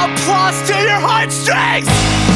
applause to your heartstrings.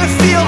wanna feel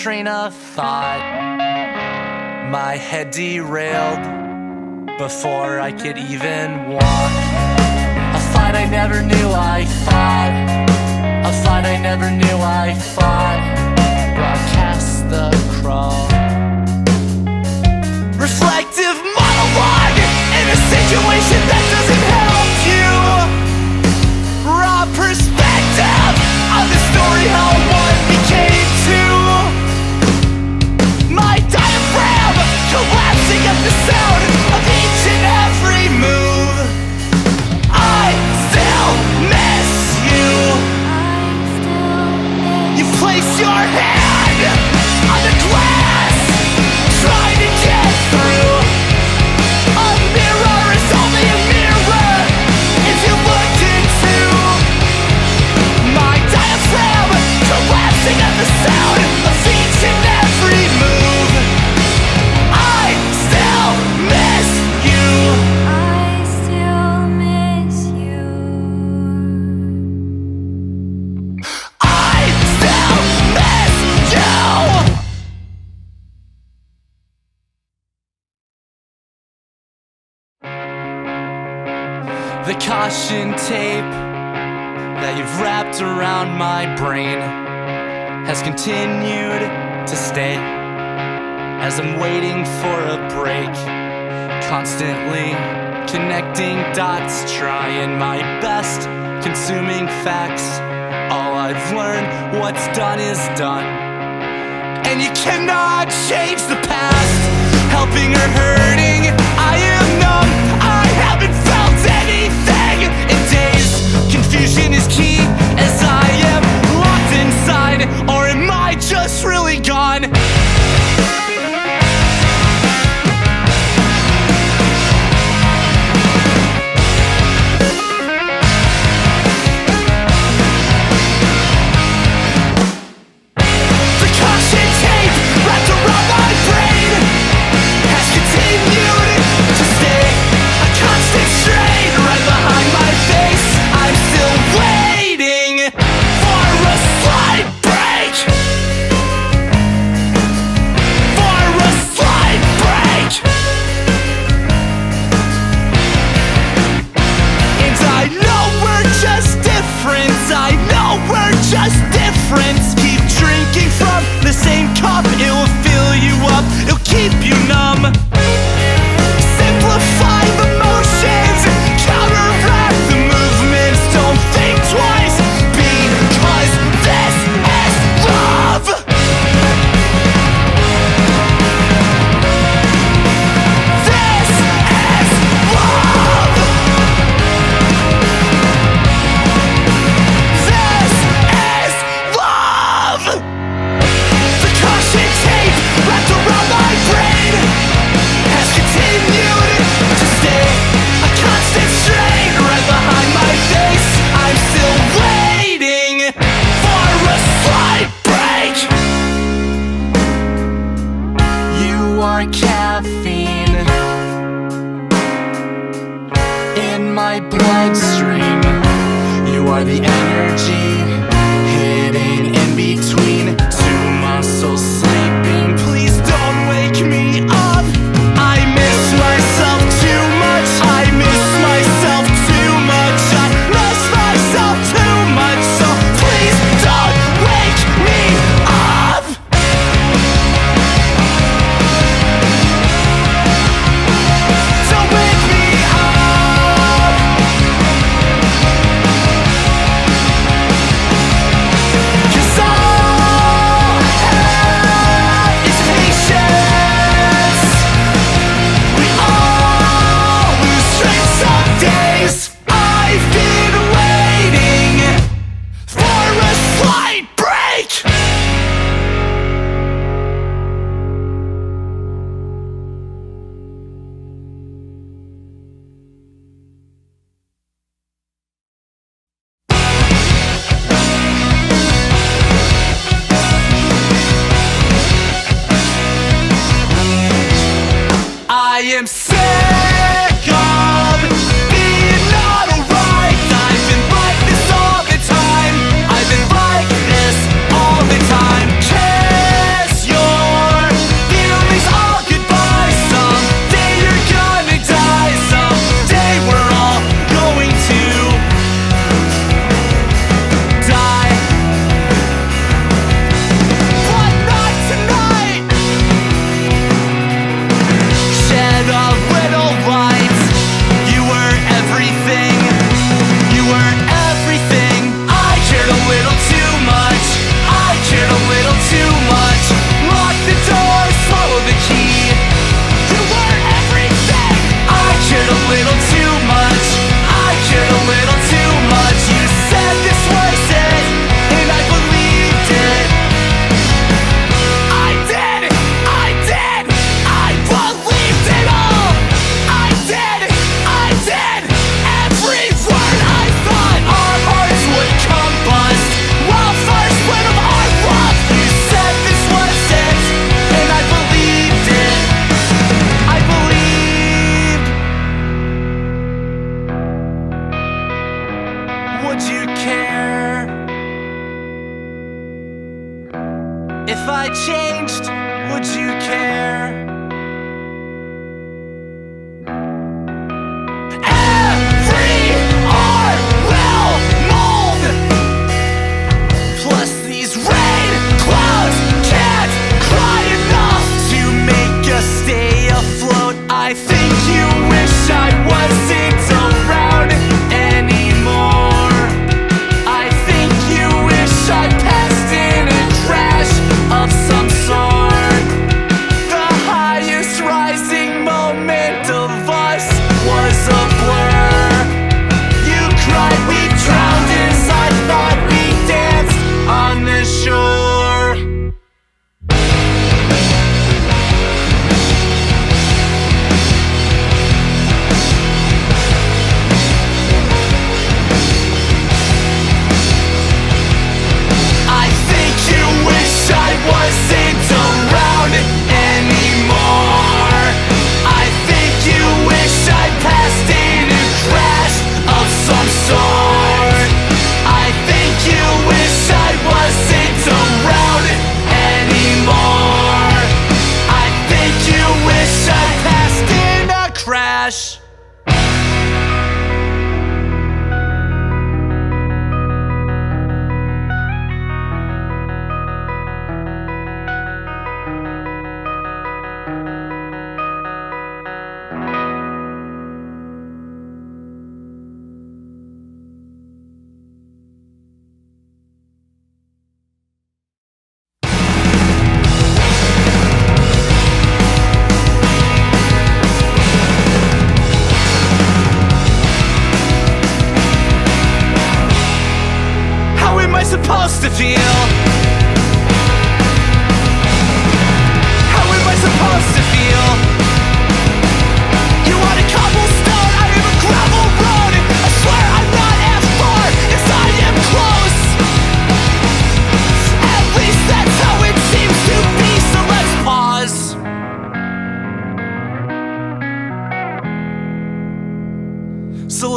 train of thought. My head derailed before I could even walk. A fight I never knew I fought. A fight I never knew I fought. Broadcast the crawl. Reflective monologue in a situation that doesn't help you. Raw perspective on the story. has continued to stay as I'm waiting for a break. Constantly connecting dots, trying my best, consuming facts. All I've learned, what's done is done. And you cannot change the past, helping or hurting. I am numb, I haven't felt anything in days. Confusion is key as I am locked inside just really gone are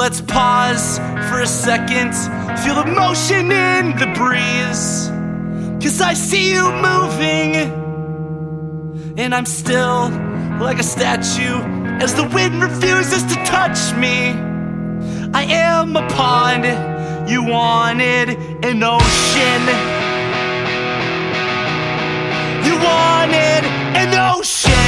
Let's pause for a second. Feel the motion in the breeze. Cause I see you moving. And I'm still like a statue as the wind refuses to touch me. I am a pond. You wanted an ocean. You wanted an ocean.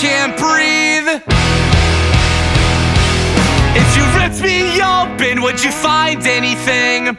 can't breathe If you ripped me open, would you find anything?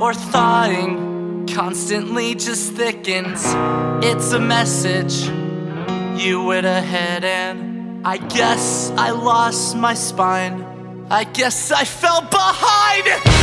or thawing, constantly just thickens. It's a message you went ahead and I guess I lost my spine. I guess I fell behind.